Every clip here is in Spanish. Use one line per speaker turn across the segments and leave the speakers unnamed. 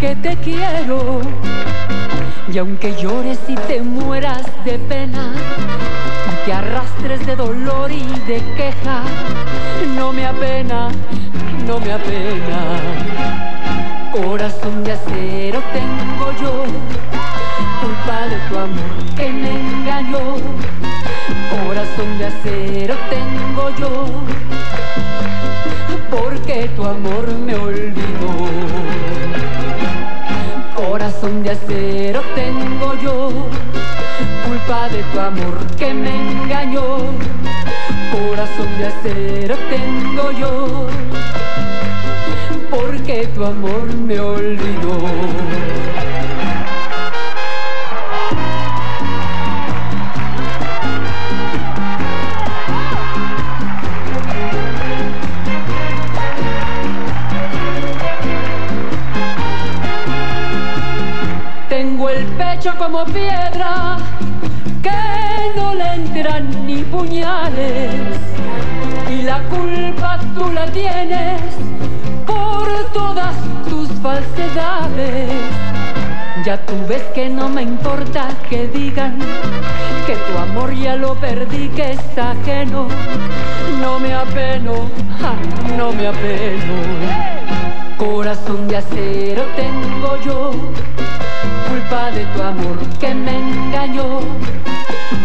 que te quiero. Y aunque llores y te mueras de pena, y te arrastres de dolor y de queja, no me apena, no me apena. Corazón de acero tengo yo, culpa de tu amor que me engañó. Corazón de acero tengo yo, porque tu amor me olvidó. Corazón de acero tengo yo, culpa de tu amor que me engañó. Corazón de acero tengo yo, porque tu amor me olvidó. El pecho como piedra que no le entran ni puñales y la culpa tú la tienes por todas tus falsedades. Ya tú ves que no me importa que digan que tu amor ya lo perdí, que es ajeno. No me apeno, no me apeno. Corazón de acero tengo yo, culpa de tu amor que me engañó.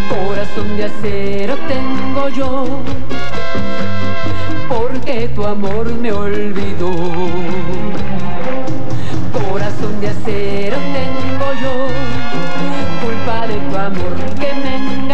Corazón de acero tengo yo, porque tu amor me olvidó. Corazón de acero tengo yo, culpa de tu amor que me engañó.